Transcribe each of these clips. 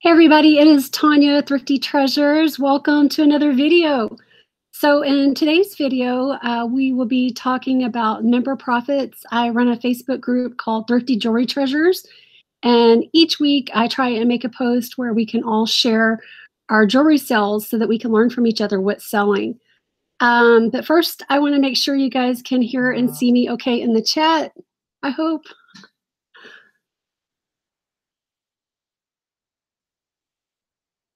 Hey everybody, it is Tonya Thrifty Treasures. Welcome to another video. So in today's video, uh, we will be talking about member profits. I run a Facebook group called Thrifty Jewelry Treasures. And each week I try and make a post where we can all share our jewelry sales so that we can learn from each other what's selling. Um, but first, I want to make sure you guys can hear and see me okay in the chat. I hope.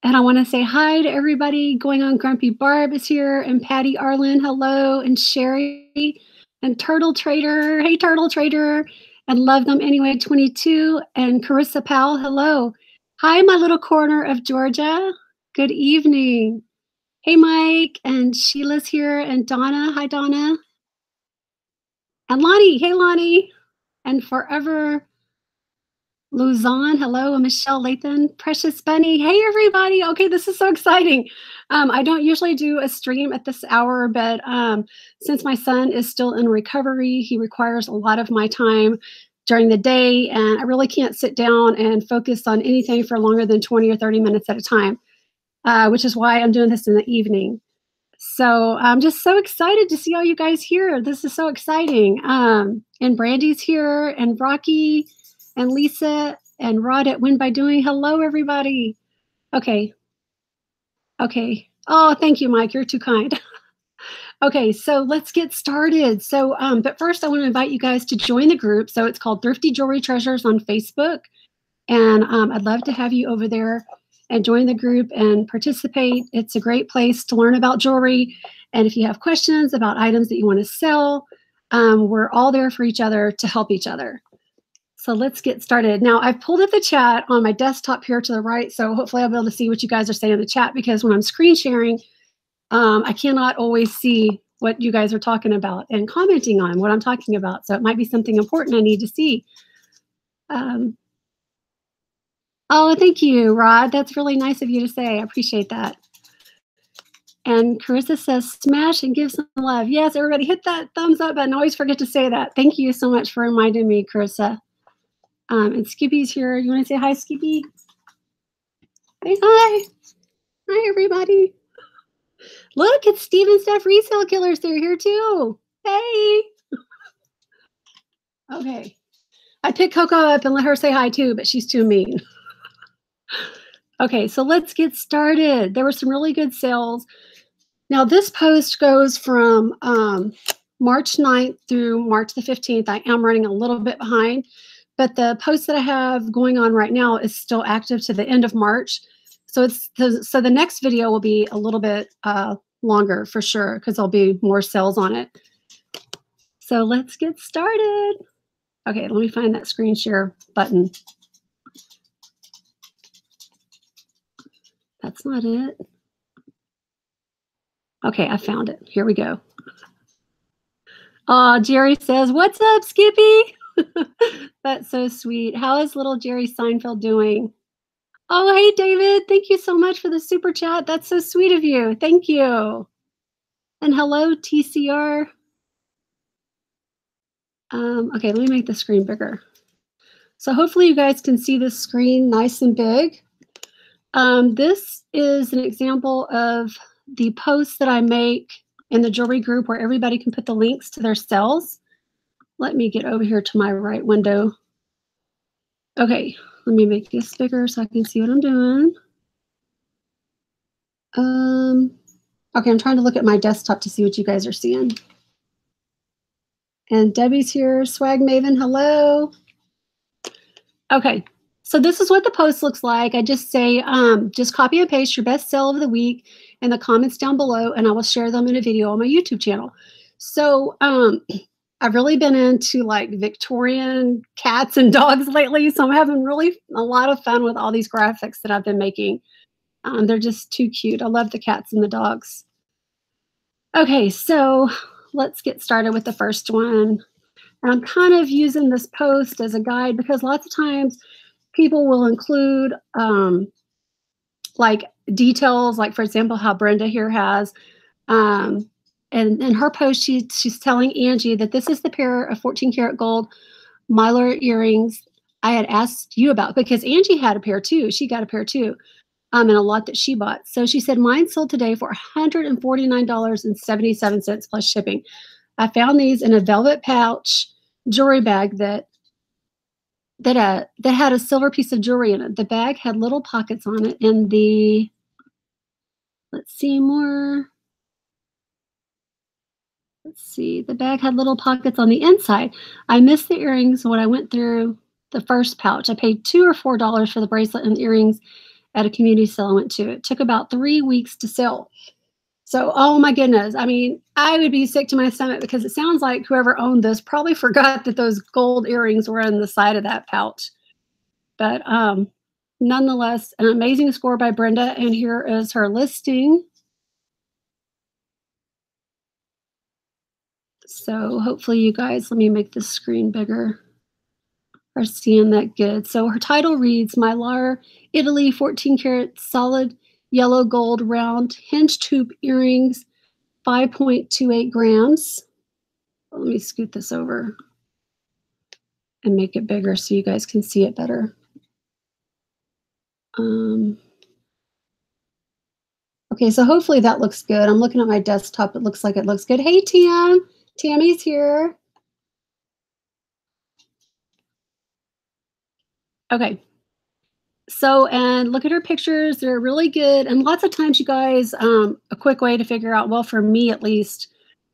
And I want to say hi to everybody going on. Grumpy Barb is here, and Patty Arlen, hello, and Sherry, and Turtle Trader, hey Turtle Trader, and Love Them Anyway 22, and Carissa Powell, hello. Hi, my little corner of Georgia. Good evening. Hey, Mike, and Sheila's here, and Donna, hi Donna. And Lonnie, hey Lonnie, and Forever Luzon, hello, Michelle Lathan, Precious Bunny. Hey, everybody. Okay, this is so exciting. Um, I don't usually do a stream at this hour, but um, since my son is still in recovery, he requires a lot of my time during the day, and I really can't sit down and focus on anything for longer than 20 or 30 minutes at a time, uh, which is why I'm doing this in the evening. So I'm just so excited to see all you guys here. This is so exciting. Um, and Brandy's here, and Rocky and Lisa and Rod at Win by Doing. Hello, everybody. Okay. Okay. Oh, thank you, Mike. You're too kind. okay, so let's get started. So, um, but first, I want to invite you guys to join the group. So it's called Thrifty Jewelry Treasures on Facebook. And um, I'd love to have you over there and join the group and participate. It's a great place to learn about jewelry. And if you have questions about items that you want to sell, um, we're all there for each other to help each other. So let's get started. Now I've pulled up the chat on my desktop here to the right. So hopefully I'll be able to see what you guys are saying in the chat because when I'm screen sharing, um, I cannot always see what you guys are talking about and commenting on what I'm talking about. So it might be something important I need to see. Um, oh, thank you, Rod. That's really nice of you to say. I appreciate that. And Carissa says, smash and give some love. Yes, everybody hit that thumbs up button. Always forget to say that. Thank you so much for reminding me, Carissa. Um, and Skippy's here. You want to say hi, Skippy? Say hi. Hi, everybody. Look, it's Steve and Steph Resale Killers. They're here too. Hey. okay. I picked Coco up and let her say hi too, but she's too mean. okay, so let's get started. There were some really good sales. Now, this post goes from um, March 9th through March the 15th. I am running a little bit behind but the post that I have going on right now is still active to the end of March. So it's the, so the next video will be a little bit uh, longer for sure because there'll be more sales on it. So let's get started. Okay, let me find that screen share button. That's not it. Okay, I found it. Here we go. Oh, Jerry says, what's up, Skippy? That's so sweet. How is little Jerry Seinfeld doing? Oh, hey, David. Thank you so much for the super chat. That's so sweet of you. Thank you. And hello, TCR. Um, okay, let me make the screen bigger. So hopefully you guys can see this screen nice and big. Um, this is an example of the posts that I make in the jewelry group where everybody can put the links to their cells. Let me get over here to my right window. Okay, let me make this bigger so I can see what I'm doing. Um, okay, I'm trying to look at my desktop to see what you guys are seeing. And Debbie's here, Swag Maven, hello. Okay, so this is what the post looks like. I just say, um, just copy and paste your best sale of the week in the comments down below, and I will share them in a video on my YouTube channel. So um, I've really been into like Victorian cats and dogs lately. So I'm having really a lot of fun with all these graphics that I've been making. Um, they're just too cute. I love the cats and the dogs. Okay, so let's get started with the first one. And I'm kind of using this post as a guide because lots of times people will include um, like details, like for example, how Brenda here has um, and in her post, she, she's telling Angie that this is the pair of 14 karat gold Milor earrings I had asked you about because Angie had a pair too. She got a pair too, um, and a lot that she bought. So she said mine sold today for $149.77 plus shipping. I found these in a velvet pouch jewelry bag that that uh that had a silver piece of jewelry in it. The bag had little pockets on it, and the let's see more. Let's see, the bag had little pockets on the inside. I missed the earrings when I went through the first pouch. I paid two or four dollars for the bracelet and the earrings at a community sale I went to. It took about three weeks to sell. So, oh my goodness. I mean, I would be sick to my stomach because it sounds like whoever owned this probably forgot that those gold earrings were on the side of that pouch. But um, nonetheless, an amazing score by Brenda. And here is her listing. So hopefully you guys, let me make this screen bigger, are seeing that good. So her title reads, Milor, Italy, 14 karat solid yellow gold round hinge tube earrings, 5.28 grams. Let me scoot this over and make it bigger so you guys can see it better. Um, okay, so hopefully that looks good. I'm looking at my desktop. It looks like it looks good. Hey, Tam. Tammy's here. Okay. So, and look at her pictures. They're really good. And lots of times, you guys, um, a quick way to figure out, well, for me at least,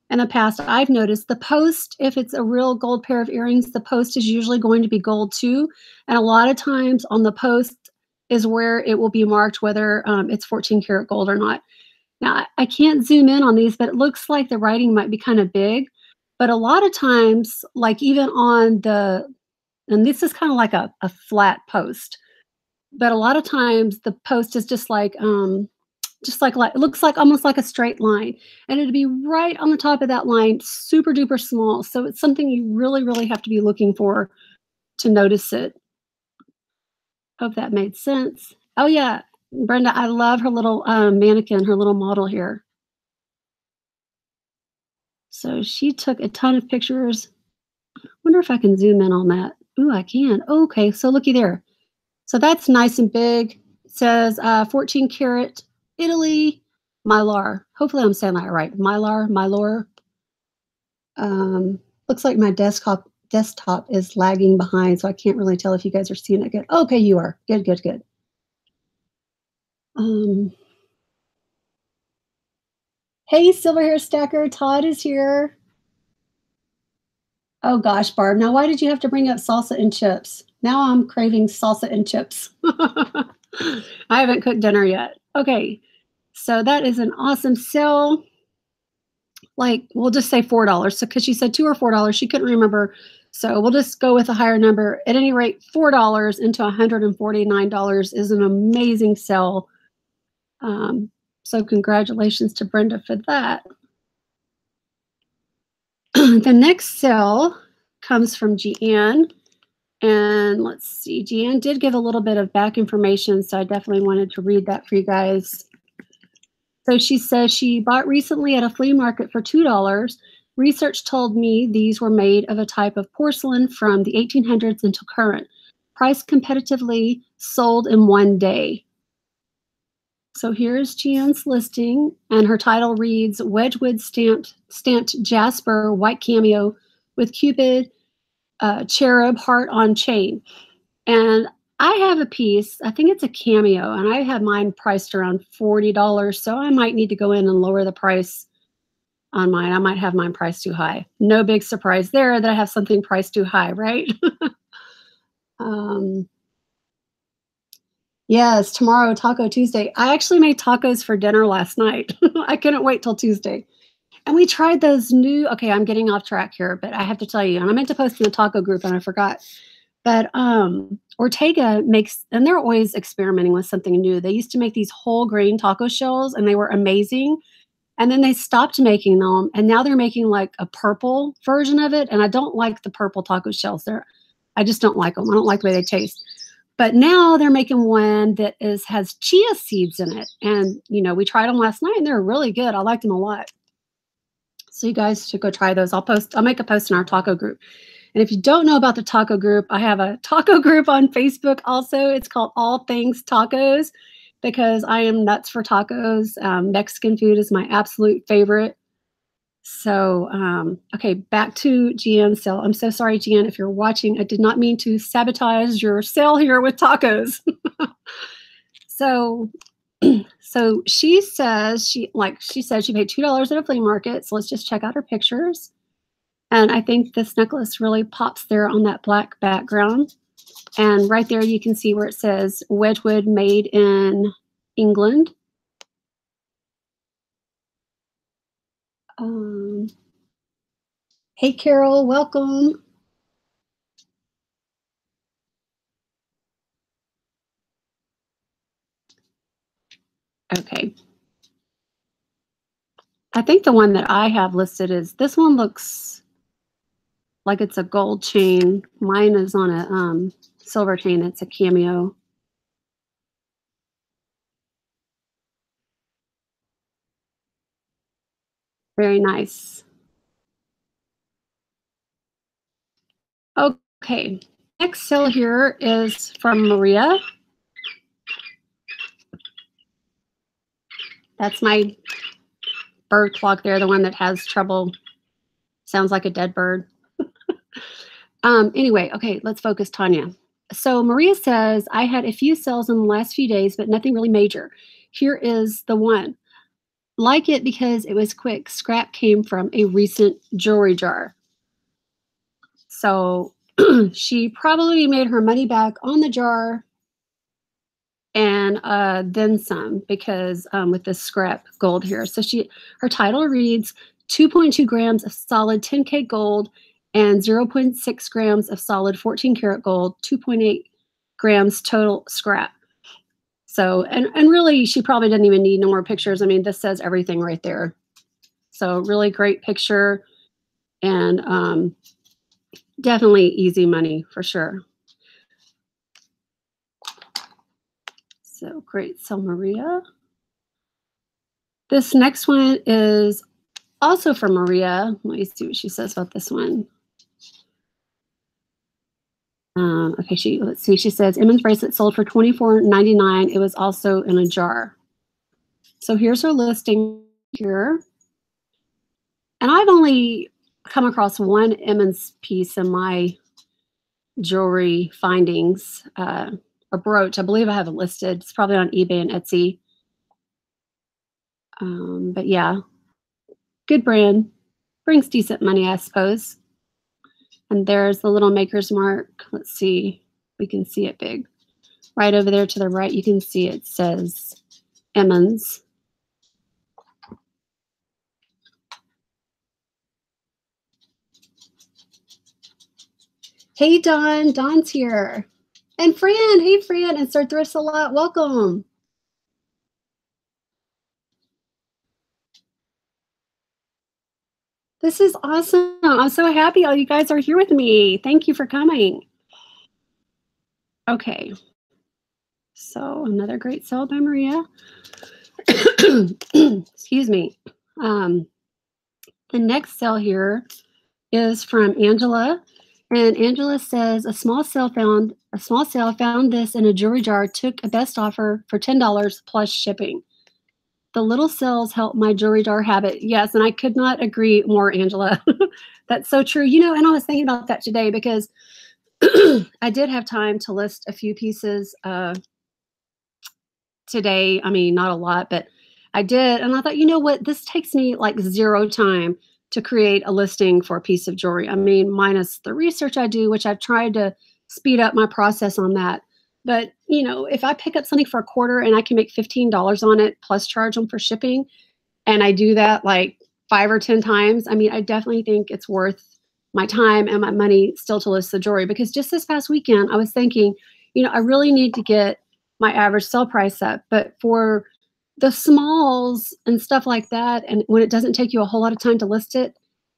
in the past, I've noticed the post, if it's a real gold pair of earrings, the post is usually going to be gold too. And a lot of times on the post is where it will be marked whether um, it's 14 karat gold or not. Now, I can't zoom in on these, but it looks like the writing might be kind of big. But a lot of times, like even on the, and this is kind of like a, a flat post, but a lot of times the post is just like, um, just like, like it looks like almost like a straight line and it'd be right on the top of that line super duper small. So it's something you really really have to be looking for to notice it. Hope that made sense. Oh yeah Brenda, I love her little um, mannequin, her little model here. So she took a ton of pictures. Wonder if I can zoom in on that. Ooh, I can. okay, so looky there. So that's nice and big. It says uh, 14 karat Italy Milor. Hopefully I'm saying that right. Milor, Milor. Um, looks like my desktop desktop is lagging behind, so I can't really tell if you guys are seeing it good. Okay, you are. Good, good, good. Um, hey, Silver Hair Stacker, Todd is here. Oh gosh, Barb. Now, why did you have to bring up salsa and chips? Now I'm craving salsa and chips. I haven't cooked dinner yet. Okay, so that is an awesome sale. Like, we'll just say $4. So, because she said 2 or $4, she couldn't remember. So, we'll just go with a higher number. At any rate, $4 into $149 is an amazing sale um, so congratulations to Brenda for that. the next cell comes from Jeanne. And let's see, Jeanne did give a little bit of back information, so I definitely wanted to read that for you guys. So she says she bought recently at a flea market for $2. Research told me these were made of a type of porcelain from the 1800s until current. Priced competitively, sold in one day. So here's Jeanne's listing, and her title reads Wedgwood stamped, stamped Jasper white cameo with Cupid uh, cherub heart on chain. And I have a piece, I think it's a cameo, and I have mine priced around $40. So I might need to go in and lower the price on mine. I might have mine priced too high. No big surprise there that I have something priced too high, right? um, Yes, tomorrow, Taco Tuesday. I actually made tacos for dinner last night. I couldn't wait till Tuesday. And we tried those new, okay, I'm getting off track here, but I have to tell you, and I meant to post in the taco group and I forgot. But um, Ortega makes, and they're always experimenting with something new. They used to make these whole grain taco shells and they were amazing. And then they stopped making them and now they're making like a purple version of it. And I don't like the purple taco shells. They're, I just don't like them. I don't like the way they taste. But now they're making one that is has chia seeds in it. And you know, we tried them last night and they're really good. I liked them a lot. So you guys should go try those. I'll post, I'll make a post in our taco group. And if you don't know about the taco group, I have a taco group on Facebook also. It's called All Things Tacos because I am nuts for tacos. Um, Mexican food is my absolute favorite. So, um, okay, back to Jeanne's sale. I'm so sorry, Gian, if you're watching. I did not mean to sabotage your sale here with tacos. so, so she says she like she said she paid two dollars at a flea market. So let's just check out her pictures. And I think this necklace really pops there on that black background. And right there you can see where it says Wedgwood made in England. Um, hey, Carol, welcome. Okay. I think the one that I have listed is this one looks like it's a gold chain. Mine is on a um, silver chain. It's a cameo. Very nice. Okay, next sale here is from Maria. That's my bird clock there, the one that has trouble. Sounds like a dead bird. um, anyway, okay, let's focus, Tonya. So Maria says, I had a few cells in the last few days, but nothing really major. Here is the one like it because it was quick. Scrap came from a recent jewelry jar. So she probably made her money back on the jar and uh, then some because um, with this scrap gold here. So she her title reads 2.2 grams of solid 10 k gold and 0.6 grams of solid 14 karat gold, 2.8 grams total scrap. So, and, and really, she probably didn't even need no more pictures. I mean, this says everything right there. So really great picture and um, definitely easy money for sure. So great, so Maria. This next one is also from Maria. Let me see what she says about this one. Um, okay, she let's see. She says Emmons bracelet sold for twenty four ninety nine. It was also in a jar. So here's her listing here, and I've only come across one Emmons piece in my jewelry findings. Uh, a brooch, I believe I have it listed. It's probably on eBay and Etsy. Um, but yeah, good brand, brings decent money, I suppose. And there's the little maker's mark. Let's see, we can see it big. Right over there to the right, you can see it says Emmons. Hey, Don. Don's here. And Fran. Hey, Fran. And Sir Thrissalot. Welcome. This is awesome. I'm so happy all you guys are here with me. Thank you for coming. Okay. So another great sale by Maria. Excuse me. Um, the next sale here is from Angela. And Angela says a small sale found a small sale found this in a jewelry jar, took a best offer for $10 plus shipping. The little cells help my jewelry jar habit. Yes, and I could not agree more, Angela. That's so true. You know, and I was thinking about that today because I did have time to list a few pieces uh, today. I mean, not a lot, but I did. And I thought, you know what? This takes me like zero time to create a listing for a piece of jewelry. I mean, minus the research I do, which I've tried to speed up my process on that. But you know, if I pick up something for a quarter and I can make fifteen dollars on it plus charge them for shipping, and I do that like five or ten times, I mean, I definitely think it's worth my time and my money still to list the jewelry. Because just this past weekend, I was thinking, you know, I really need to get my average sell price up, but for the smalls and stuff like that, and when it doesn't take you a whole lot of time to list it,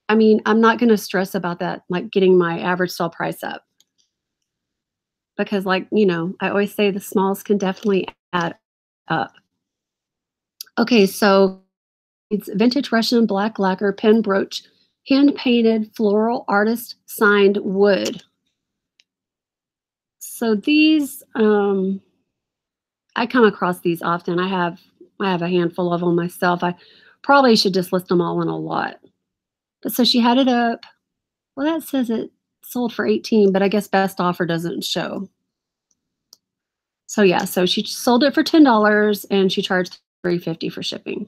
I mean, I'm not going to stress about that, like getting my average sell price up because like you know i always say the smalls can definitely add up okay so it's vintage russian black lacquer pen brooch hand painted floral artist signed wood. So these, um, I come across these often. I have I have a handful of them myself. I probably should just list them all in a lot. But so she had it up. Well, that says it sold for 18, but I guess best offer doesn't show. So yeah, so she sold it for $10 and she charged 350 for shipping.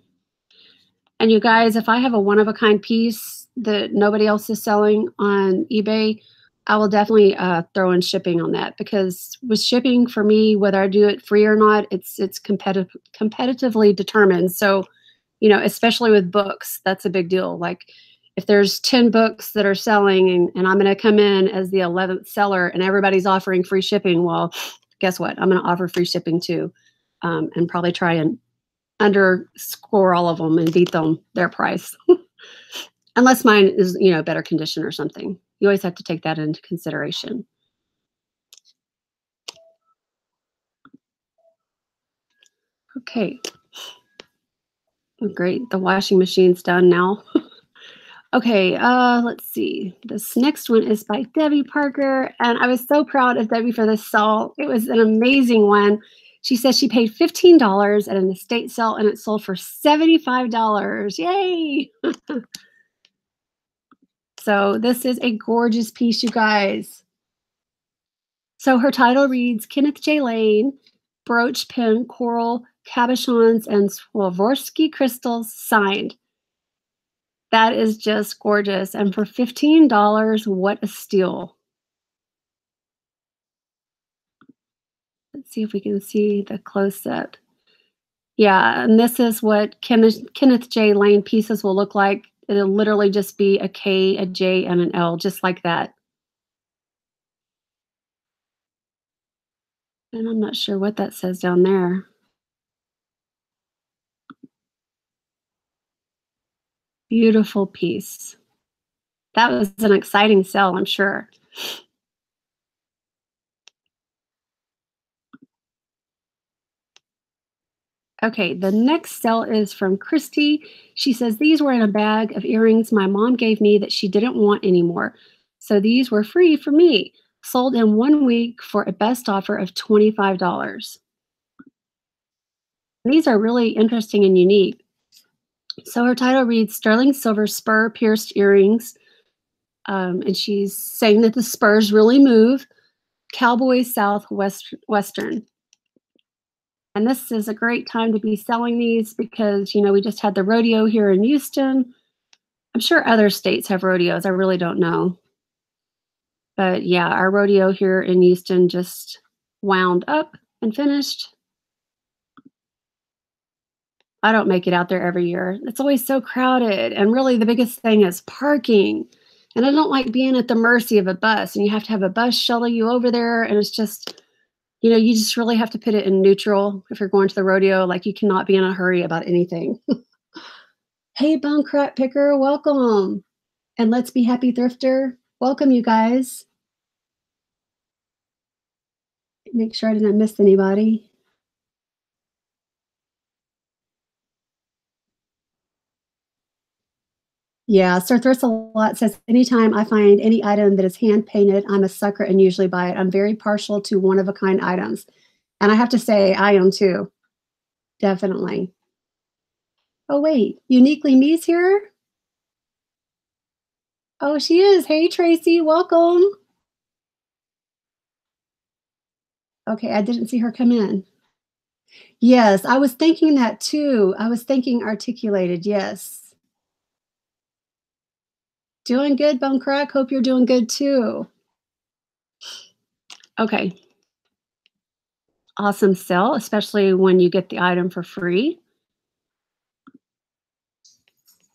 And you guys, if I have a one of a kind piece that nobody else is selling on eBay, I will definitely uh, throw in shipping on that because with shipping for me, whether I do it free or not, it's it's competitive competitively determined. So, you know, especially with books, that's a big deal. Like if there's 10 books that are selling and, and I'm going to come in as the 11th seller and everybody's offering free shipping, well, guess what? I'm going to offer free shipping too um, and probably try and underscore all of them and beat them their price. Unless mine is, you know, better condition or something. You always have to take that into consideration. Okay. Oh, great. The washing machine's done now. okay, uh, let's see. This next one is by Debbie Parker. And I was so proud of Debbie for this sale. It was an amazing one. She says she paid $15 at an estate sale and it sold for $75. Yay! so this is a gorgeous piece, you guys. So her title reads Kenneth J. Lane, Brooch Pin Coral Cabochons and Swarovski crystals signed. That is just gorgeous. And for $15, what a steal. Let's see if we can see the close up. Yeah, and this is what Kenneth, Kenneth J. Lane pieces will look like. It'll literally just be a K, a J, and an L, just like that. And I'm not sure what that says down there. Beautiful piece. That was an exciting sell, I'm sure. Okay, the next sell is from Christy. She says, These were in a bag of earrings my mom gave me that she didn't want anymore. So these were free for me. Sold in one week for a best offer of $25. These are really interesting and unique. So her title reads Sterling Silver Spur Pierced Earrings. Um, and she's saying that the spurs really move. Cowboy Southwest Western. And this is a great time to be selling these because, you know, we just had the rodeo here in Houston. I'm sure other states have rodeos. I really don't know. But yeah, our rodeo here in Houston just wound up and finished. I don't make it out there every year. It's always so crowded. And really, the biggest thing is parking. And I don't like being at the mercy of a bus and you have to have a bus shuttle you over there. And it's just, you know, you just really have to put it in neutral if you're going to the rodeo. Like you cannot be in a hurry about anything. hey, bone crap picker, welcome. And let's be happy thrifter. Welcome, you guys. Make sure I didn't miss anybody. Yeah, Sir Thirst a lot says anytime I find any item that is hand painted, I'm a sucker and usually buy it. I'm very partial to one of a kind items. And I have to say, I am too. Definitely. Oh, wait, Uniquely Me's here? Oh, she is. Hey, Tracy, welcome. Okay, I didn't see her come in. Yes, I was thinking that too. I was thinking articulated, yes. Doing good, Bone Crack. Hope you're doing good too. Okay. Awesome sell, especially when you get the item for free.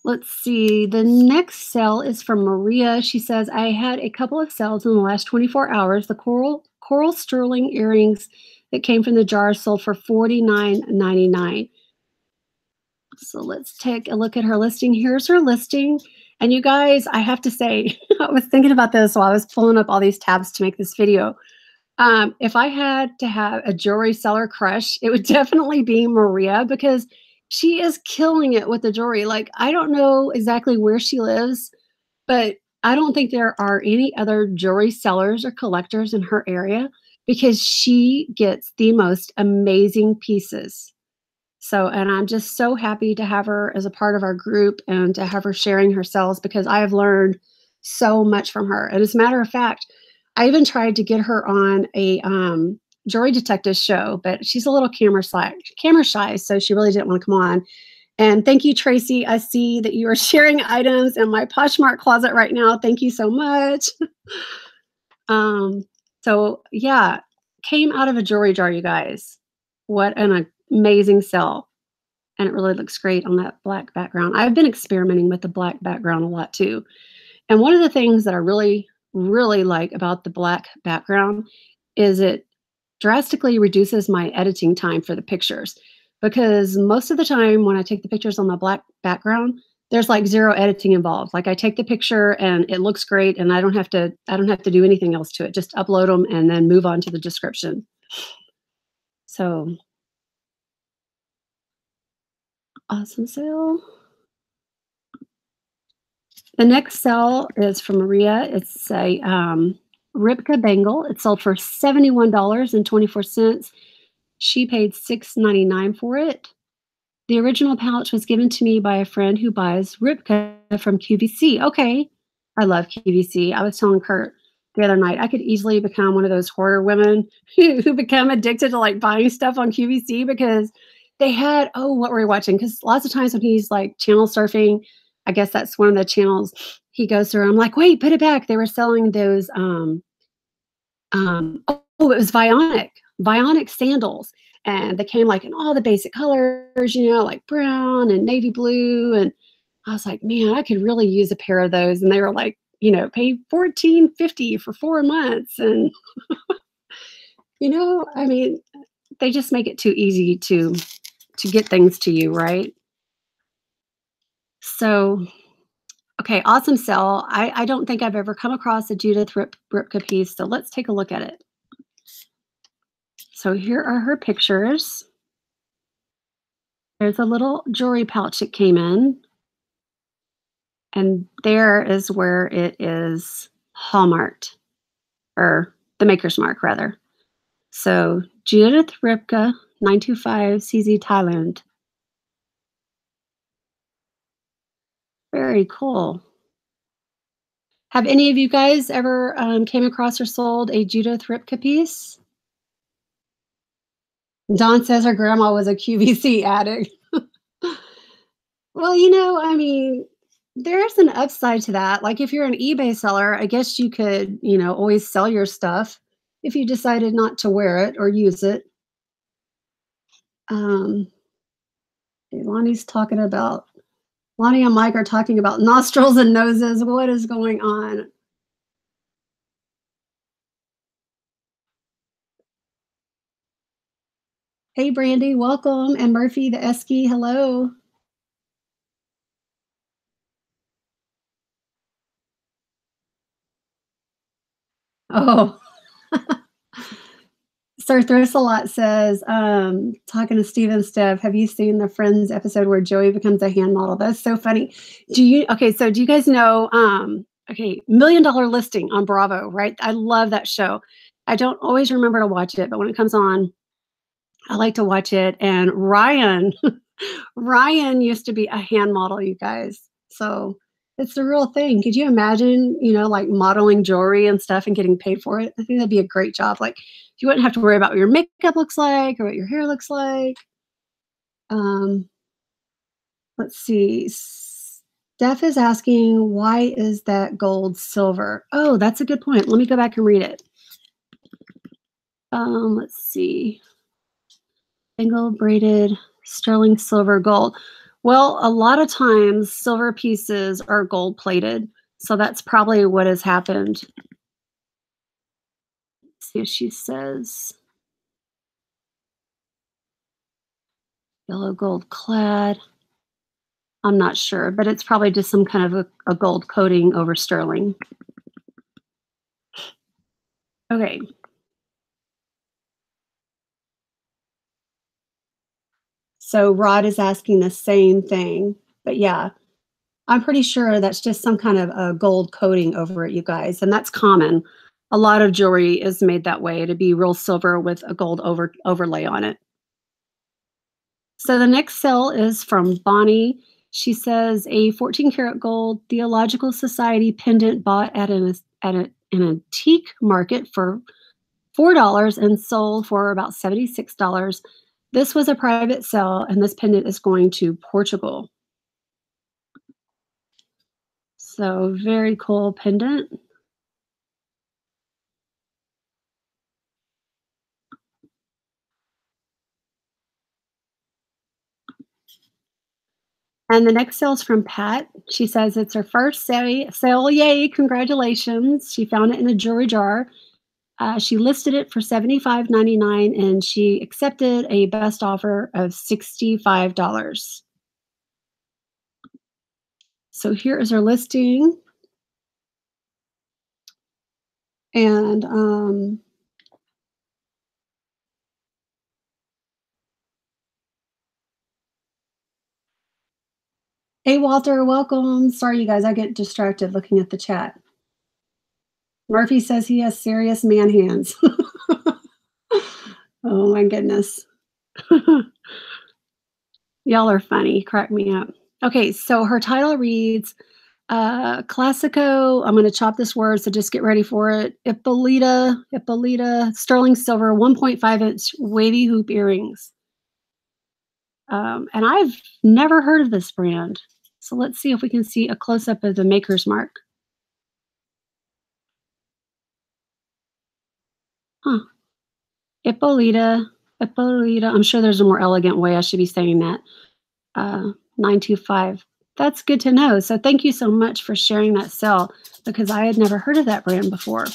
Let's see. The next sell is from Maria. She says, I had a couple of sales in the last 24 hours. The coral coral sterling earrings that came from the jar sold for $49.99. So let's take a look at her listing. Here's her listing. And you guys, I have to say, I was thinking about this while I was pulling up all these tabs to make this video. Um, if I had to have a jewelry seller crush, it would definitely be Maria because she is killing it with the jewelry. Like, I don't know exactly where she lives, but I don't think there are any other jewelry sellers or collectors in her area because she gets the most amazing pieces. So, and I'm just so happy to have her as a part of our group and to have her sharing her sales because I have learned so much from her. And as a matter of fact, I even tried to get her on a um, jewelry detective show, but she's a little camera shy, camera shy, so she really didn't want to come on. And thank you, Tracy. I see that you are sharing items in my Poshmark closet right now. Thank you so much. um, so yeah, came out of a jewelry jar, you guys. What an amazing sell. And it really looks great on that black background. I've been experimenting with the black background a lot too. And one of the things that I really, really like about the black background is it drastically reduces my editing time for the pictures because most of the time when I take the pictures on the black background, there's like zero editing involved. Like I take the picture and it looks great and I don't have to I don't have to do anything else to it. Just upload them and then move on to the description. So awesome sale. The next sale is from Maria. It's a um, Ripka bangle. It sold for $71.24. She paid $6.99 for it. The original pouch was given to me by a friend who buys Ripka from QVC. Okay, I love QVC. I was telling Kurt the other night I could easily become one of those hoarder women who, who become addicted to like buying stuff on QVC because they had oh what were we watching? Because lots of times when he's like channel surfing, I guess that's one of the channels he goes through. I'm like, wait, put it back. They were selling those um um oh, it was Vionic, Vionic sandals. And they came like in all the basic colors, you know, like brown and navy blue. And I was like, man, I could really use a pair of those. And they were like, you know, pay fourteen fifty for four months. And you know, I mean, they just make it too easy to to get things to you, right? So, okay, awesome sell. I, I don't think I've ever come across a Judith Rip, Ripka piece, so let's take a look at it. So here are her pictures. There's a little jewelry pouch it came in. And there is where it is hallmarked, or the maker's mark, rather. So Judith Ripka, 925 CZ Thailand. Very cool. Have any of you guys ever um, came across or sold a Judith Ripka piece? Don says her grandma was a QVC addict. well, you know, I mean, there's an upside to that. Like if you're an eBay seller, I guess you could, you know, always sell your stuff if you decided not to wear it or use it. Um, Lonnie's talking about Lonnie and Mike are talking about nostrils and noses. What is going on? Hey, Brandy, welcome. And Murphy, the Esky, hello. Oh. Sir Thrissalot says, um, talking to Steven Steph, have you seen the Friends episode where Joey becomes a hand model? That's so funny. Do you, okay, so do you guys know, um, okay, Million Dollar Listing on Bravo, right? I love that show. I don't always remember to watch it, but when it comes on, I like to watch it. And Ryan, Ryan used to be a hand model, you guys. So it's the real thing. Could you imagine, you know, like modeling jewelry and stuff and getting paid for it? I think that'd be a great job. Like you wouldn't have to worry about what your makeup looks like or what your hair looks like. Um, let's see. Steph is asking, why is that gold silver? Oh, that's a good point. Let me go back and read it. Um, let's see. Bangle braided sterling silver gold. Well, a lot of times silver pieces are gold plated. So that's probably what has happened. See she says. Yellow gold clad. I'm not sure, but it's probably just some kind of a, a gold coating over sterling. Okay, So Rod is asking the same thing. But yeah, I'm pretty sure that's just some kind of a gold coating over it, you guys, and that's common. A lot of jewelry is made that way to be real silver with a gold over overlay on it. So the next sale is from Bonnie. She says a 14 karat gold Theosophical Society pendant bought at an at a, an antique market for four dollars and sold for about seventy six dollars. This was a private sale, and this pendant is going to Portugal. So very cool pendant. And the next sale is from Pat. She says it's her first sale. sale. Yay, congratulations. She found it in a jewelry jar. Uh, she listed it for $75.99 and she accepted a best offer of $65. So here is her listing. And um, Hey, Walter, welcome. Sorry, you guys, I get distracted looking at the chat. Murphy says he has serious man hands. oh, my goodness. Y'all are funny. Crack me up. Okay, so her title reads uh, Classico. I'm going to chop this word, so just get ready for it. Ippolita, Ippolita, sterling silver, 1.5 inch wavy hoop earrings. Um, and I've never heard of this brand. So let's see if we can see a close-up of the maker's mark. Huh. Ippolita, Ippolita. I'm sure there's a more elegant way I should be saying that. Uh, 925. That's good to know. So thank you so much for sharing that cell because I had never heard of that brand before.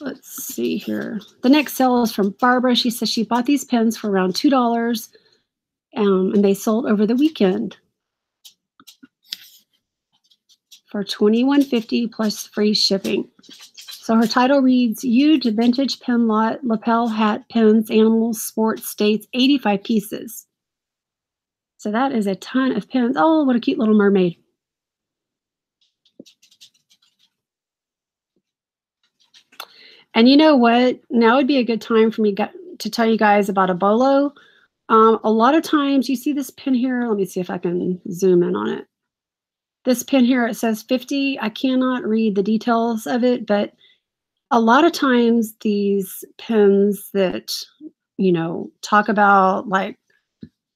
Let's see here. The next cell is from Barbara. She says she bought these pens for around $2 um, and they sold over the weekend for $21.50 plus free shipping. So her title reads Huge Vintage Pin Lot Lapel Hat Pins Animals Sports States 85 pieces. So that is a ton of pins. Oh, what a cute little mermaid. And you know what? Now would be a good time for me to tell you guys about a bolo. Um, a lot of times you see this pin here. Let me see if I can zoom in on it. This pin here, it says 50. I cannot read the details of it, but a lot of times these pins that, you know, talk about like,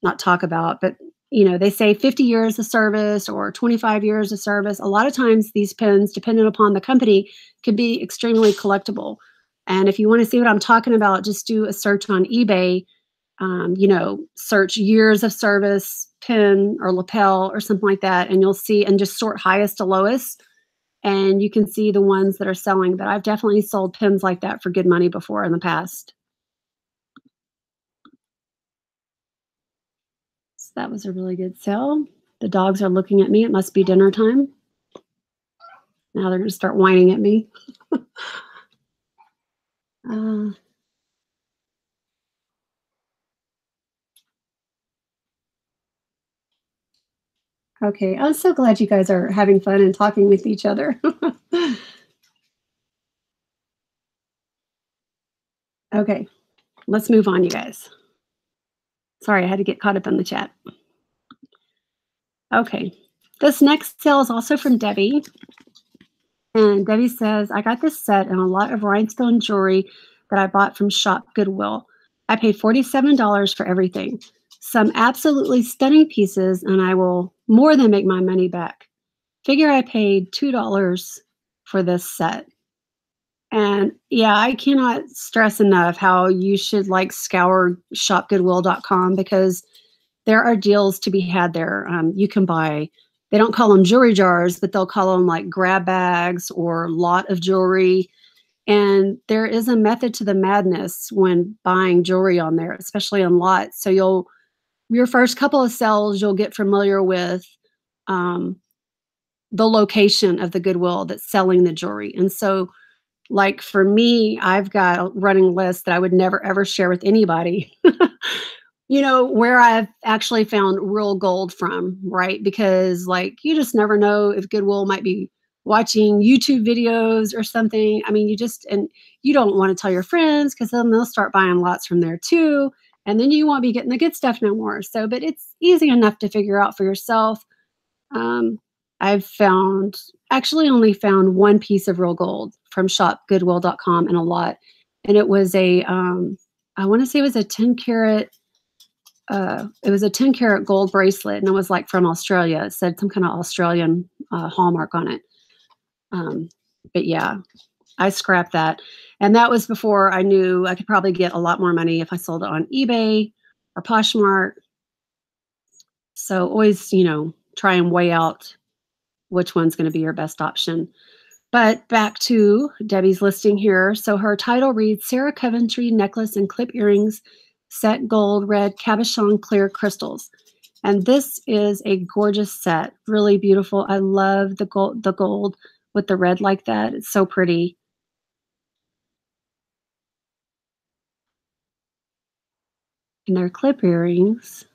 not talk about, but you know, they say 50 years of service or 25 years of service. A lot of times these pins, depending upon the company, can be extremely collectible. And if you want to see what I'm talking about, just do a search on eBay um, you know, search years of service, pin or lapel or something like that, and you'll see and just sort highest to lowest. And you can see the ones that are selling. But I've definitely sold pins like that for good money before in the past. So that was a really good sale. The dogs are looking at me. It must be dinner time. Now they're going to start whining at me. uh, Okay, I'm so glad you guys are having fun and talking with each other. okay, let's move on, you guys. Sorry, I had to get caught up in the chat. Okay, this next sale is also from Debbie. And Debbie says, I got this set and a lot of rhinestone jewelry that I bought from Shop Goodwill. I paid $47 for everything some absolutely stunning pieces and I will more than make my money back. Figure I paid $2 for this set. And yeah, I cannot stress enough how you should like scour shopgoodwill.com because there are deals to be had there. Um, you can buy, they don't call them jewelry jars, but they'll call them like grab bags or lot of jewelry. And there is a method to the madness when buying jewelry on there, especially on lots. So you'll your first couple of cells, you'll get familiar with um, the location of the Goodwill that's selling the jewelry. And so, like for me, I've got a running list that I would never ever share with anybody. you know where I've actually found real gold from, right? Because like you just never know if Goodwill might be watching YouTube videos or something. I mean, you just and you don't want to tell your friends because then they'll start buying lots from there too. And then you won't be getting the good stuff no more. So, but it's easy enough to figure out for yourself. Um, I've found actually only found one piece of real gold from shopgoodwill.com and a lot. And it was a um, I want to say it was a 10 karat uh, it was a 10 karat gold bracelet and it was like from Australia. It said some kind of Australian uh, hallmark on it. Um, but yeah, I scrapped that. And that was before I knew I could probably get a lot more money if I sold it on eBay or Poshmark. So always, you know, try and weigh out which one's going to be your best option. But back to Debbie's listing here. So her title reads Sarah Coventry necklace and clip earrings, set gold, red, cabochon clear crystals. And this is a gorgeous set, really beautiful. I love the gold, the gold with the red like that. It's so pretty. And they're clip earrings.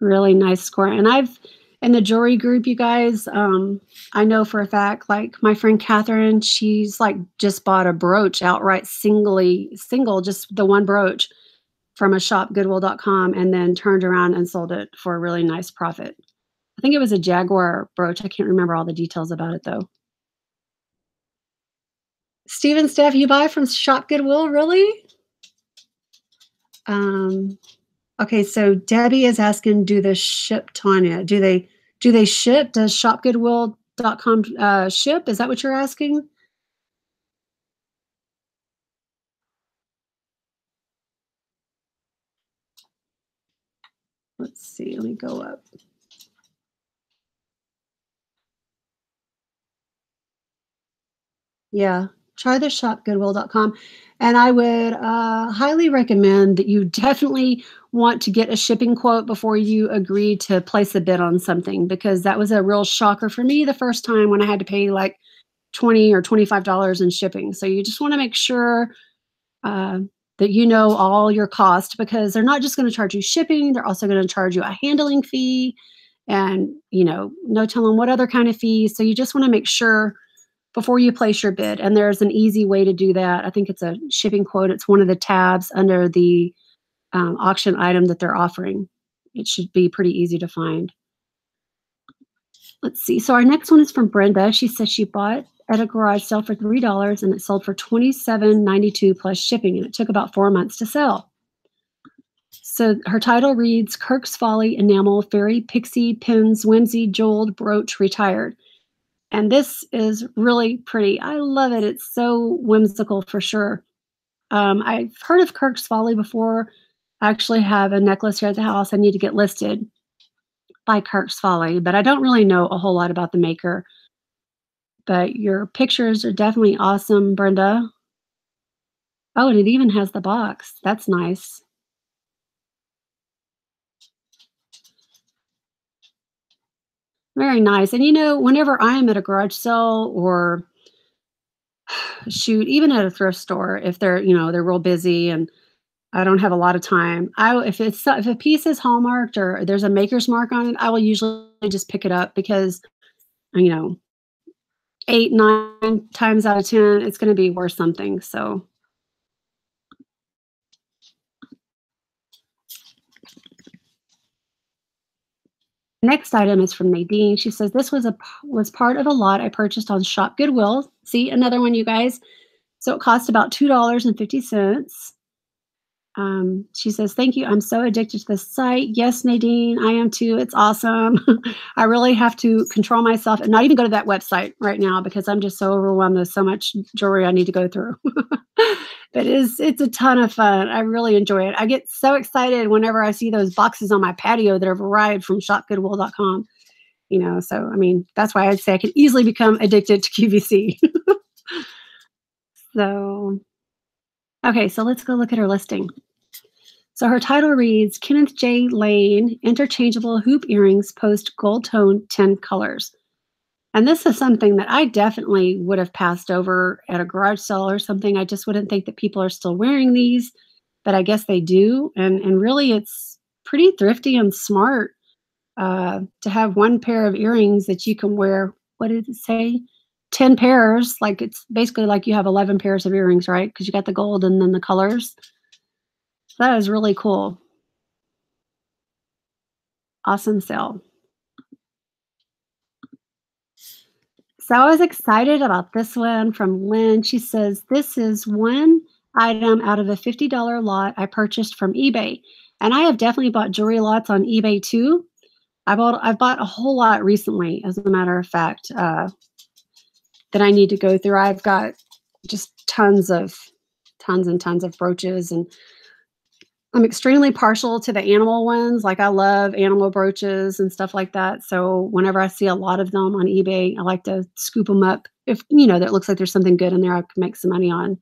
really nice score. And I've in the jewelry group, you guys, um, I know for a fact, like my friend Catherine, she's like just bought a brooch outright singly, single, just the one brooch from a shop, goodwill.com, and then turned around and sold it for a really nice profit. I think it was a Jaguar brooch. I can't remember all the details about it though. Steven Steph, you buy from Shop Goodwill, really? Um, Okay, so Debbie is asking, do they ship Tonya? Do they do they ship? Does shopgoodwill.com uh, ship? Is that what you're asking? Let's see, let me go up. Yeah, try the shopgoodwill.com. And I would uh, highly recommend that you definitely want to get a shipping quote before you agree to place a bid on something because that was a real shocker for me the first time when I had to pay like 20 or $25 in shipping. So you just want to make sure uh, that you know all your cost because they're not just going to charge you shipping, they're also going to charge you a handling fee and, you know, no telling what other kind of fees. So you just want to make sure before you place your bid. And there's an easy way to do that. I think it's a shipping quote. It's one of the tabs under the um, auction item that they're offering. It should be pretty easy to find. Let's see. So our next one is from Brenda. She says she bought at a garage sale for $3 and it sold for $27.92 plus shipping. And it took about four months to sell. So her title reads Kirk's Folly Enamel Fairy Pixie Pins Whimsy Jeweled Brooch Retired. And this is really pretty. I love it. It's so whimsical for sure. Um, I've heard of Kirk's Folly before. I actually have a necklace here at the house I need to get listed by Kirk's Folly, but I don't really know a whole lot about the maker. But your pictures are definitely awesome, Brenda. Oh, and it even has the box. That's nice. Very nice. And you know, whenever I am at a garage sale or shoot, even at a thrift store, if they're, you know, they're real busy and I don't have a lot of time. I if it's if a piece is hallmarked or there's a maker's mark on it, I will usually just pick it up because you know, eight, nine times out of ten, it's gonna be worth something. So Next item is from Nadine. She says this was a was part of a lot I purchased on Shop Goodwill. See another one, you guys. So it cost about two dollars and fifty cents. Um, she says, Thank you. I'm so addicted to this site. Yes, Nadine, I am too. It's awesome. I really have to control myself and not even go to that website right now because I'm just so overwhelmed with so much jewelry I need to go through. but it's it's a ton of fun. I really enjoy it. I get so excited whenever I see those boxes on my patio that have arrived from shopgoodwill.com. You know, so I mean, that's why I'd say I could easily become addicted to QVC. so Okay, so let's go look at her listing. So her title reads Kenneth J. Lane Interchangeable Hoop Earrings Post Gold Tone 10 Colors. And this is something that I definitely would have passed over at a garage sale or something. I just wouldn't think that people are still wearing these, but I guess they do. And and really, it's pretty thrifty and smart uh, to have one pair of earrings that you can wear. What did it say? 10 pairs. Like it's basically like you have 11 pairs of earrings, right? Because you got the gold and then the colors. That is really cool. Awesome sale. So I was excited about this one from Lynn. She says, This is one item out of a $50 lot I purchased from eBay. And I have definitely bought jewelry lots on eBay too. I bought I've bought a whole lot recently, as a matter of fact, uh, that I need to go through. I've got just tons of tons and tons of brooches and I'm extremely partial to the animal ones. Like I love animal brooches and stuff like that. So whenever I see a lot of them on eBay, I like to scoop them up. If you know that looks like there's something good in there, I can make some money on.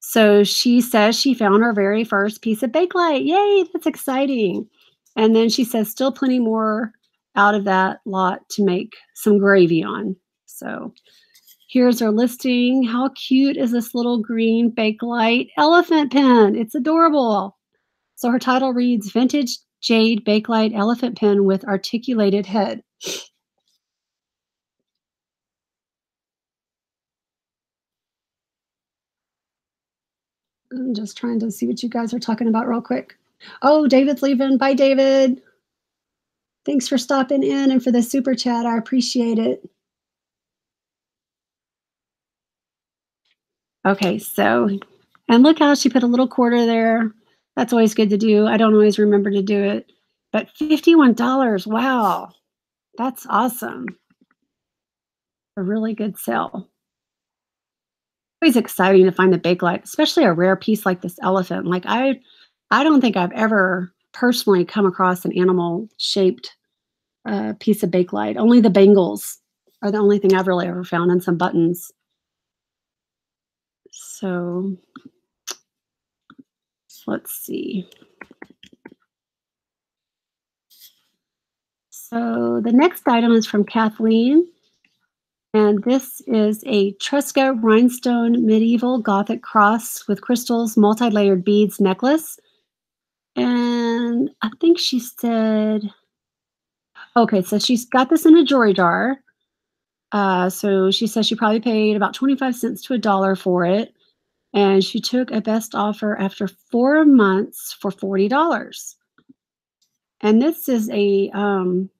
So she says she found her very first piece of bakelite. Yay, that's exciting. And then she says still plenty more out of that lot to make some gravy on. So Here's our listing. How cute is this little green Bakelite elephant pen? It's adorable. So her title reads Vintage Jade Bakelite Elephant Pen with Articulated Head. I'm just trying to see what you guys are talking about real quick. Oh, David's leaving. Bye, David. Thanks for stopping in and for the super chat. I appreciate it. Okay, so, and look how she put a little quarter there. That's always good to do. I don't always remember to do it. But $51, wow, that's awesome. A really good sale. Always exciting to find the Bakelite, especially a rare piece like this elephant. Like I, I don't think I've ever personally come across an animal shaped uh, piece of Bakelite. Only the bangles are the only thing I've really ever found and some buttons. So let's see. So the next item is from Kathleen. And this is a Tresca rhinestone medieval Gothic cross with crystals, multi-layered beads necklace. And I think she said, okay, so she's got this in a jewelry jar. Uh, so she says she probably paid about 25 cents to a dollar for it. And she took a best offer after four months for $40. And this is a um,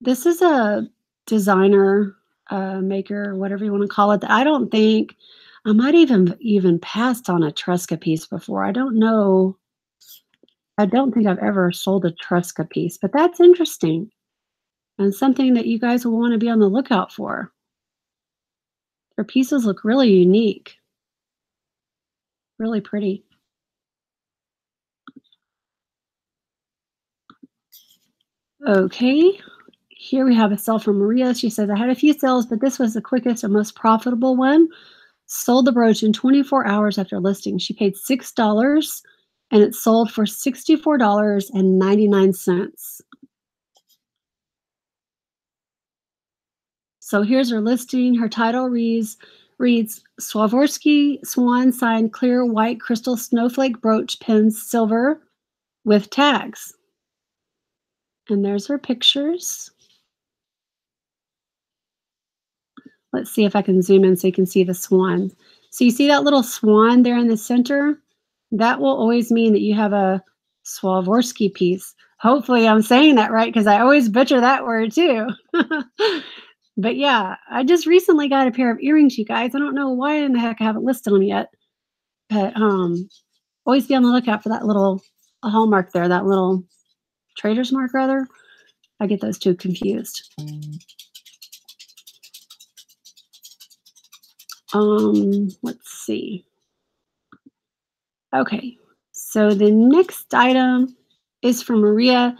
this is a designer uh, maker, whatever you want to call it. That I don't think I might even even passed on a Tresca piece before. I don't know. I don't think I've ever sold a Tresca piece, but that's interesting and something that you guys will want to be on the lookout for. Their pieces look really unique, really pretty. Okay, here we have a sale from Maria. She says, I had a few sales, but this was the quickest and most profitable one. Sold the brooch in 24 hours after listing. She paid $6 and it sold for $64.99. So here's her listing. Her title reads, reads Swarovski Swan Sign Clear White Crystal Snowflake Brooch Pins Silver with tags. And there's her pictures. Let's see if I can zoom in so you can see the swan. So you see that little swan there in the center? That will always mean that you have a Swarovski piece. Hopefully I'm saying that right because I always butcher that word too. But yeah, I just recently got a pair of earrings, you guys. I don't know why in the heck I haven't listed them yet. But um always be on the lookout for that little hallmark there, that little trader's mark rather. I get those two confused. Um, let's see. Okay, so the next item is from Maria.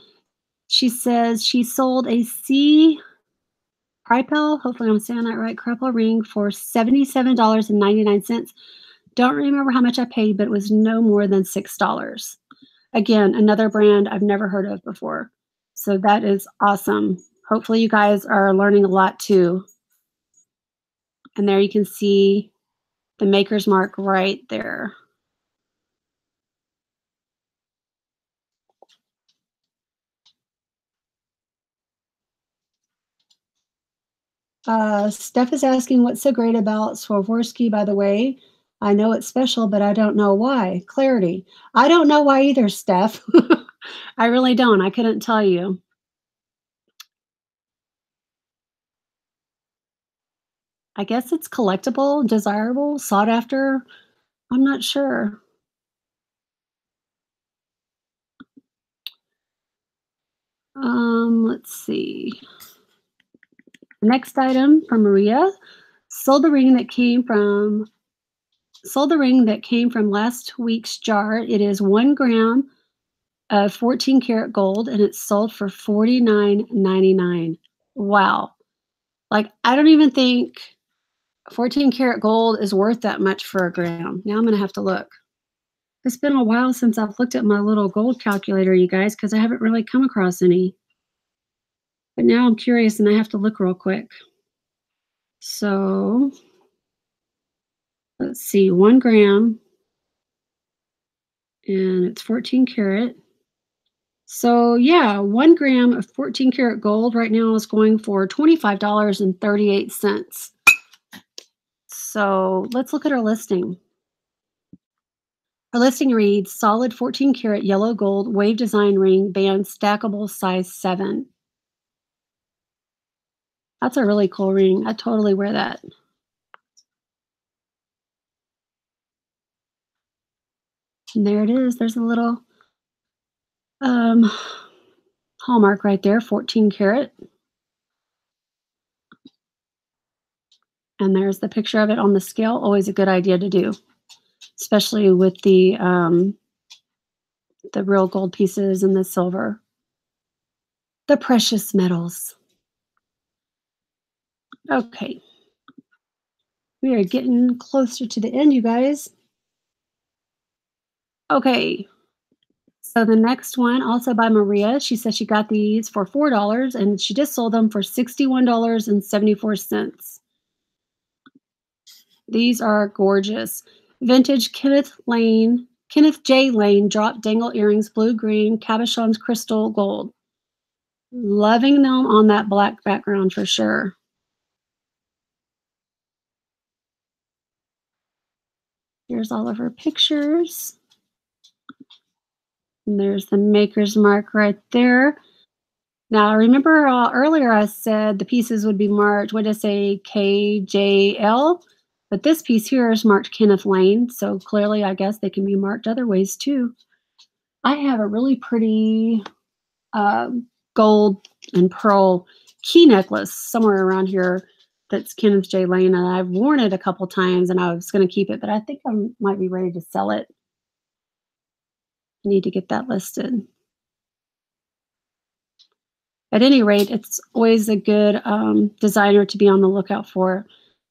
She says she sold a C Kripal, hopefully I'm saying that right, Kripal ring for $77.99. Don't remember how much I paid, but it was no more than $6. Again, another brand I've never heard of before. So that is awesome. Hopefully you guys are learning a lot too. And there you can see the maker's mark right there. Uh, Steph is asking what's so great about Swarovski, by the way. I know it's special, but I don't know why. Clarity. I don't know why either, Steph. I really don't. I couldn't tell you. I guess it's collectible, desirable, sought after. I'm not sure. Um, let's see. Next item from Maria. Sold the ring that came from sold the ring that came from last week's jar. It is one gram of 14 karat gold and it's sold for $49.99. Wow. Like I don't even think 14 karat gold is worth that much for a gram. Now I'm gonna have to look. It's been a while since I've looked at my little gold calculator, you guys, because I haven't really come across any. But now I'm curious and I have to look real quick. So let's see, one gram and it's 14 karat. So yeah, one gram of 14 karat gold right now is going for $25.38. So let's look at our listing. Our listing reads solid 14 karat yellow gold wave design ring band stackable size 7. That's a really cool ring. I totally wear that. And there it is. There's a little um, hallmark right there, 14 karat. And there's the picture of it on the scale. Always a good idea to do, especially with the um, the real gold pieces and the silver. The precious metals. Okay. We are getting closer to the end, you guys. Okay. So the next one, also by Maria, she says she got these for $4 and she just sold them for $61.74. These are gorgeous. Vintage Kenneth Lane, Kenneth J. Lane drop dangle earrings, blue green, cabochons crystal gold. Loving them on that black background for sure. Here's all of her pictures. And there's the maker's mark right there. Now, remember uh, earlier I said the pieces would be marked, what did I say, KJL? But this piece here is marked Kenneth Lane, so clearly I guess they can be marked other ways too. I have a really pretty uh, gold and pearl key necklace somewhere around here that's Kenneth J. Lane, and I've worn it a couple times, and I was going to keep it, but I think I might be ready to sell it. I need to get that listed. At any rate, it's always a good um, designer to be on the lookout for.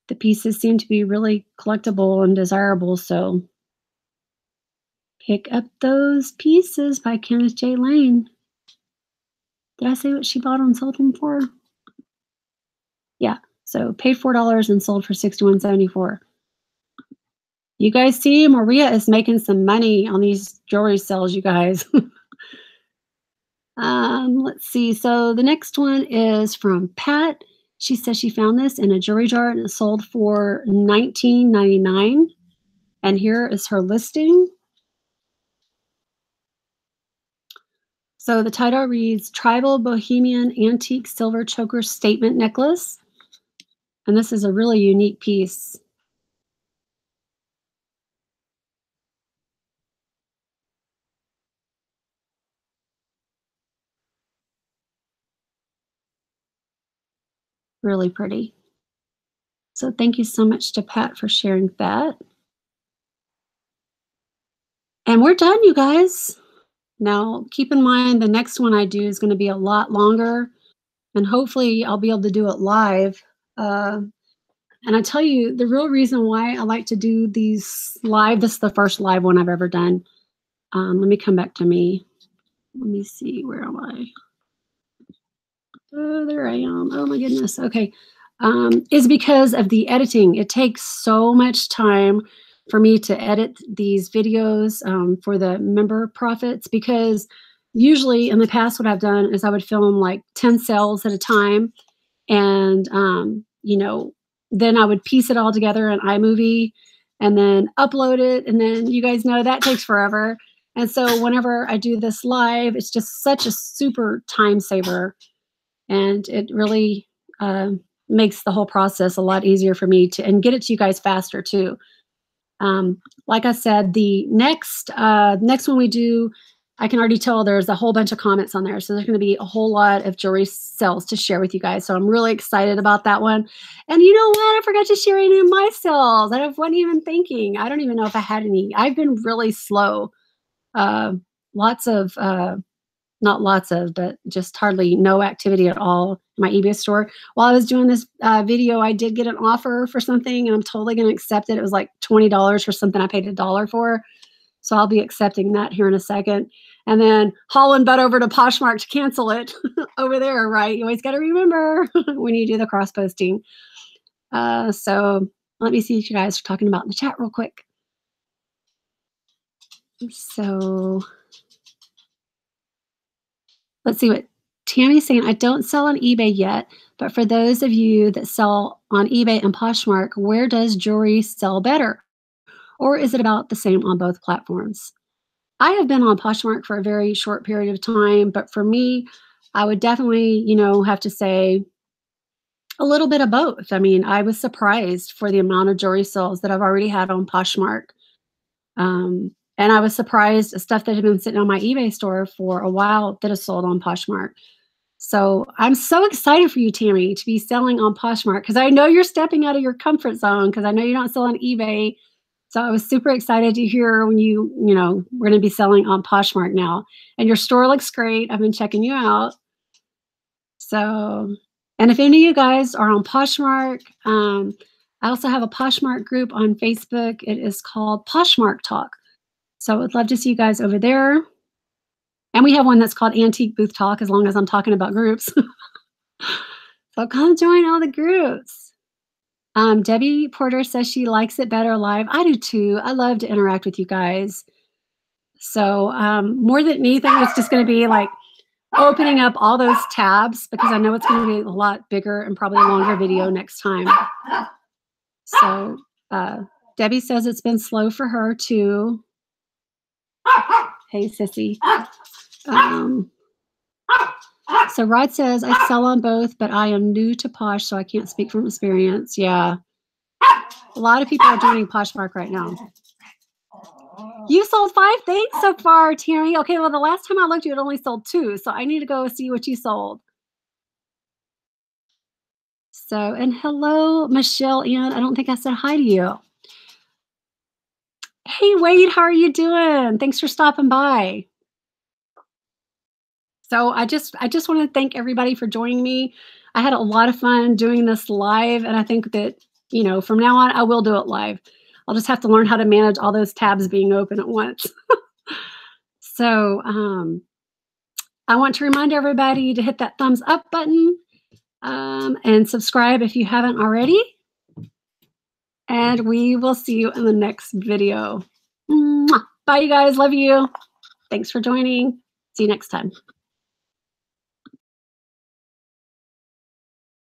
The pieces seem to be really collectible and desirable, so pick up those pieces by Kenneth J. Lane. Did I say what she bought and sold them for? Yeah. So paid four dollars and sold for sixty-one seventy-four. You guys see, Maria is making some money on these jewelry sales, you guys. um, let's see. So the next one is from Pat. She says she found this in a jewelry jar and it sold for $19.99. And here is her listing. So the title reads Tribal Bohemian Antique Silver Choker Statement Necklace. And this is a really unique piece. Really pretty. So thank you so much to Pat for sharing that. And we're done, you guys. Now, keep in mind the next one I do is going to be a lot longer, and hopefully I'll be able to do it live uh, and I tell you, the real reason why I like to do these live, this is the first live one I've ever done. Um, let me come back to me. Let me see, where am I? Oh, there I am. Oh my goodness. Okay. Um, is because of the editing. It takes so much time for me to edit these videos um, for the member profits because usually in the past what I've done is I would film like 10 sales at a time and um, you know then I would piece it all together in iMovie and then upload it. And then you guys know that takes forever. And so whenever I do this live it's just such a super time saver. And it really uh, makes the whole process a lot easier for me to and get it to you guys faster too. Um, like I said, the next uh, next one we do, I can already tell there's a whole bunch of comments on there. So there's going to be a whole lot of jewelry sales to share with you guys. So I'm really excited about that one. And you know what? I forgot to share any of my sales. I wasn't even thinking. I don't even know if I had any. I've been really slow. Uh, lots of uh, not lots of, but just hardly no activity at all in my eBay store. While I was doing this uh, video, I did get an offer for something and I'm totally going to accept it. It was like $20 for something I paid a dollar for. So I'll be accepting that here in a second. And then hauling butt over to Poshmark to cancel it over there, right? You always got to remember when you do the cross posting. Uh, so let me see what you guys are talking about in the chat real quick. So let's see what Tammy's saying. I don't sell on eBay yet, but for those of you that sell on eBay and Poshmark, where does jewelry sell better? Or is it about the same on both platforms? I have been on Poshmark for a very short period of time, but for me, I would definitely, you know, have to say a little bit of both. I mean, I was surprised for the amount of jewelry sales that I've already had on Poshmark. Um, and I was surprised stuff that had been sitting on my eBay store for a while that has sold on Poshmark. So I'm so excited for you, Tammy, to be selling on Poshmark because I know you're stepping out of your comfort zone because I know you don't sell on eBay. So I was super excited to hear when you, you know, we're going to be selling on Poshmark now. And your store looks great. I've been checking you out. So, and if any of you guys are on Poshmark, um, I also have a Poshmark group on Facebook. It is called Poshmark Talk. So I would love to see you guys over there. And we have one that's called Antique Booth Talk, as long as I'm talking about groups. so come join all the groups. Um, Debbie Porter says she likes it better live. I do too. I love to interact with you guys. So um, more than anything, it's just going to be like opening up all those tabs because I know it's going to be a lot bigger and probably a longer video next time. So uh, Debbie says it's been slow for her too. Hey, sissy. Um, so Rod says, I sell on both, but I am new to Posh, so I can't speak from experience. Yeah. A lot of people are joining Poshmark right now. You sold five things so far, Terry. Okay, well, the last time I looked, you had only sold two, so I need to go see what you sold. So, and hello, Michelle Ann. I don't think I said hi to you. Hey, Wade, how are you doing? Thanks for stopping by. So I just I just want to thank everybody for joining me. I had a lot of fun doing this live, and I think that you know from now on I will do it live. I'll just have to learn how to manage all those tabs being open at once. so um, I want to remind everybody to hit that thumbs up button um, and subscribe if you haven't already and we will see you in the next video. Bye, you guys. Love you. Thanks for joining. See you next time.